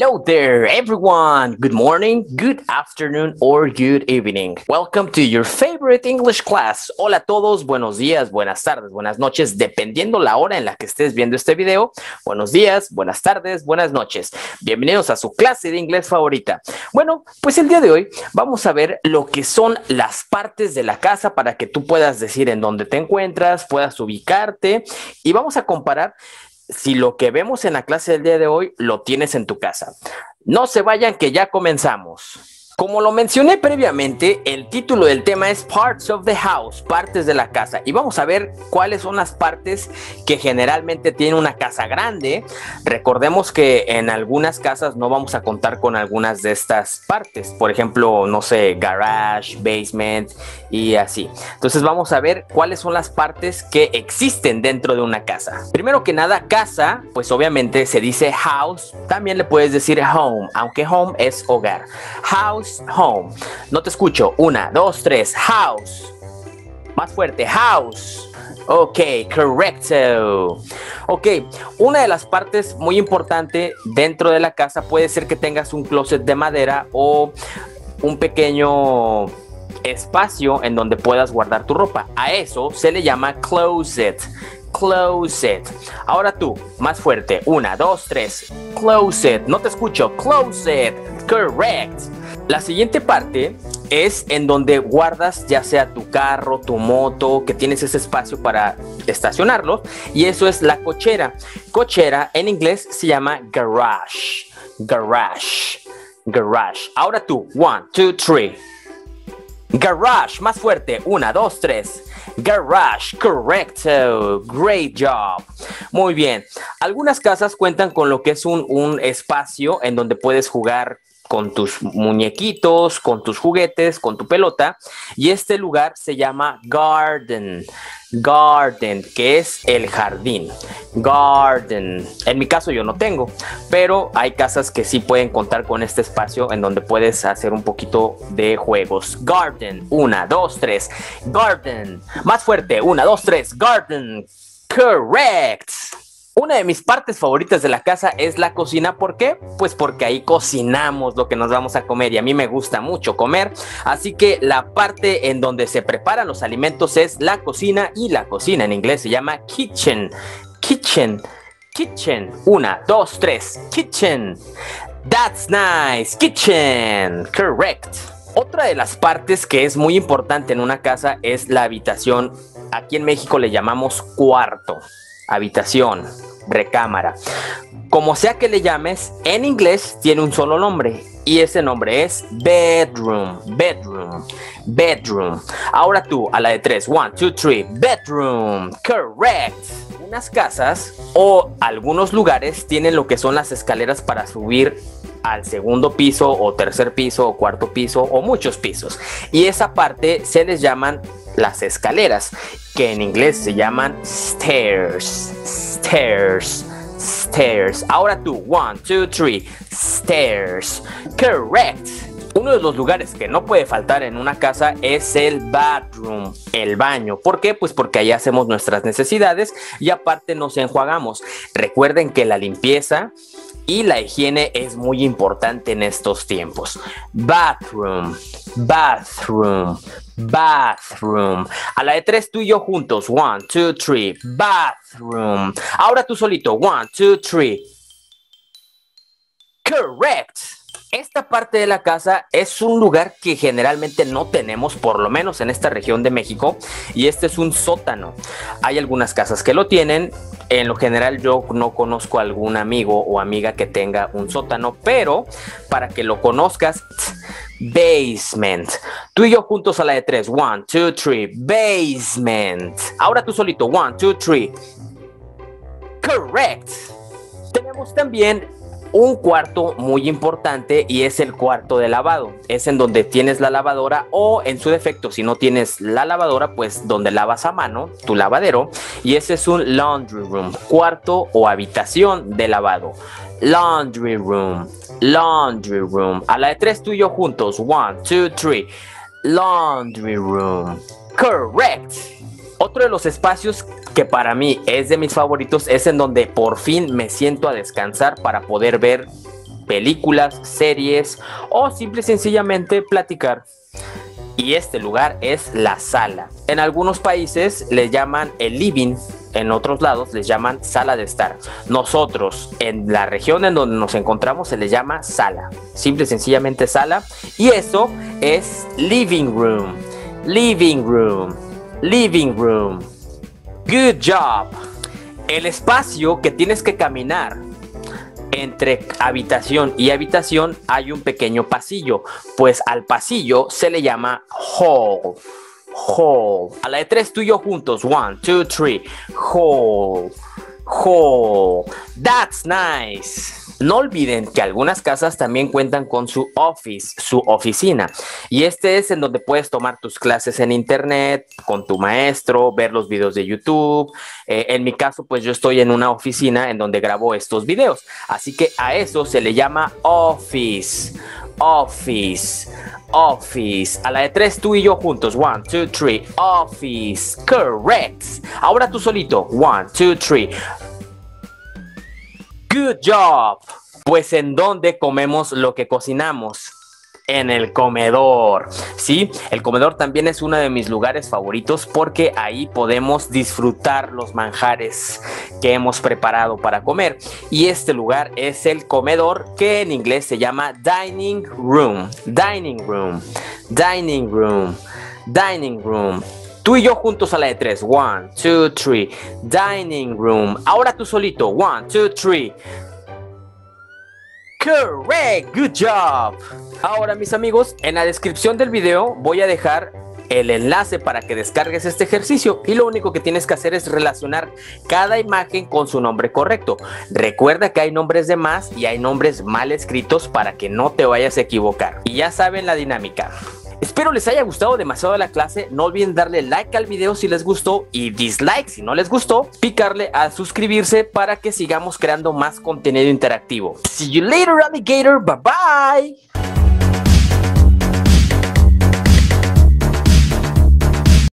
Hello there, everyone. Good morning, good afternoon, or good evening. Welcome to your favorite English class. Hola a todos, buenos días, buenas tardes, buenas noches, dependiendo la hora en la que estés viendo este video. Buenos días, buenas tardes, buenas noches. Bienvenidos a su clase de inglés favorita. Bueno, pues el día de hoy vamos a ver lo que son las partes de la casa para que tú puedas decir en dónde te encuentras, puedas ubicarte y vamos a comparar si lo que vemos en la clase del día de hoy lo tienes en tu casa. No se vayan que ya comenzamos. Como lo mencioné previamente, el título del tema es Parts of the House, partes de la casa. Y vamos a ver cuáles son las partes que generalmente tiene una casa grande. Recordemos que en algunas casas no vamos a contar con algunas de estas partes. Por ejemplo, no sé, garage, basement y así. Entonces vamos a ver cuáles son las partes que existen dentro de una casa. Primero que nada, casa, pues obviamente se dice house. También le puedes decir home, aunque home es hogar. House home. No te escucho. Una, dos, tres. House. Más fuerte. House. Ok, correcto. Ok, una de las partes muy importante dentro de la casa puede ser que tengas un closet de madera o un pequeño espacio en donde puedas guardar tu ropa. A eso se le llama closet. Closet. Ahora tú, más fuerte. Una, dos, tres. Closet. No te escucho. Closet. Correct. La siguiente parte es en donde guardas ya sea tu carro, tu moto, que tienes ese espacio para estacionarlo. Y eso es la cochera. Cochera en inglés se llama garage. Garage. Garage. Ahora tú. One, two, three. Garage. Más fuerte. Una, dos, tres. Garage, correcto. Great job. Muy bien. Algunas casas cuentan con lo que es un, un espacio en donde puedes jugar con tus muñequitos, con tus juguetes, con tu pelota. Y este lugar se llama garden. Garden, que es el jardín. Garden. En mi caso yo no tengo, pero hay casas que sí pueden contar con este espacio en donde puedes hacer un poquito de juegos. Garden. Una, dos, tres. Garden. Más fuerte. Una, dos, tres. Garden. Correct. Una de mis partes favoritas de la casa es la cocina. ¿Por qué? Pues porque ahí cocinamos lo que nos vamos a comer y a mí me gusta mucho comer. Así que la parte en donde se preparan los alimentos es la cocina y la cocina en inglés se llama kitchen. Kitchen. Kitchen. Una, dos, tres. Kitchen. That's nice. Kitchen. Correct. Otra de las partes que es muy importante en una casa es la habitación. Aquí en México le llamamos cuarto habitación, recámara. Como sea que le llames, en inglés tiene un solo nombre y ese nombre es bedroom, bedroom, bedroom. Ahora tú, a la de tres, one, two, three, bedroom, correct. Unas casas o algunos lugares tienen lo que son las escaleras para subir al segundo piso o tercer piso o cuarto piso o muchos pisos. Y esa parte se les llaman las escaleras, que en inglés se llaman stairs, stairs, stairs. Ahora tú, one, two, three, stairs. Correct. Uno de los lugares que no puede faltar en una casa es el bathroom, el baño. ¿Por qué? Pues porque ahí hacemos nuestras necesidades y aparte nos enjuagamos. Recuerden que la limpieza y la higiene es muy importante en estos tiempos. Bathroom, bathroom, bathroom. A la de tres tú y yo juntos. One, two, three. Bathroom. Ahora tú solito. One, two, three. Correct. Esta parte de la casa es un lugar que generalmente no tenemos, por lo menos en esta región de México, y este es un sótano. Hay algunas casas que lo tienen, en lo general yo no conozco algún amigo o amiga que tenga un sótano, pero para que lo conozcas, basement. Tú y yo juntos a la de tres. One, two, three. Basement. Ahora tú solito. One, two, three. Correct. Tenemos también un cuarto muy importante y es el cuarto de lavado. Es en donde tienes la lavadora o en su defecto, si no tienes la lavadora, pues donde lavas a mano, tu lavadero. Y ese es un laundry room, cuarto o habitación de lavado. Laundry room, laundry room. A la de tres tú y yo juntos. One, two, three. Laundry room. Correct. Otro de los espacios que para mí es de mis favoritos es en donde por fin me siento a descansar para poder ver películas, series o simple y sencillamente platicar. Y este lugar es la sala. En algunos países le llaman el living, en otros lados les llaman sala de estar. Nosotros, en la región en donde nos encontramos, se le llama sala. Simple y sencillamente sala. Y eso es living room. Living room. Living room. Good job. El espacio que tienes que caminar entre habitación y habitación hay un pequeño pasillo, pues al pasillo se le llama hall. Hall. A la de tres tú y yo juntos. One, two, three. Hall. Hall. That's nice. No olviden que algunas casas también cuentan con su office, su oficina. Y este es en donde puedes tomar tus clases en internet, con tu maestro, ver los videos de YouTube. Eh, en mi caso, pues yo estoy en una oficina en donde grabo estos videos. Así que a eso se le llama office. Office. Office. A la de tres, tú y yo juntos. One, two, three. Office. Correct. Ahora tú solito. One, two, three. Good job. Pues en dónde comemos lo que cocinamos en el comedor. Sí, el comedor también es uno de mis lugares favoritos porque ahí podemos disfrutar los manjares que hemos preparado para comer. Y este lugar es el comedor que en inglés se llama dining room. Dining room. Dining room. Dining room. Tú y yo juntos a la de tres. One, two, three. Dining room. Ahora tú solito. One, two, three. Correct, good job. Ahora mis amigos, en la descripción del video voy a dejar el enlace para que descargues este ejercicio y lo único que tienes que hacer es relacionar cada imagen con su nombre correcto. Recuerda que hay nombres de más y hay nombres mal escritos para que no te vayas a equivocar. Y ya saben la dinámica. Espero les haya gustado demasiado la clase. No olviden darle like al video si les gustó y dislike si no les gustó. Picarle a suscribirse para que sigamos creando más contenido interactivo. See you later, alligator. Bye bye.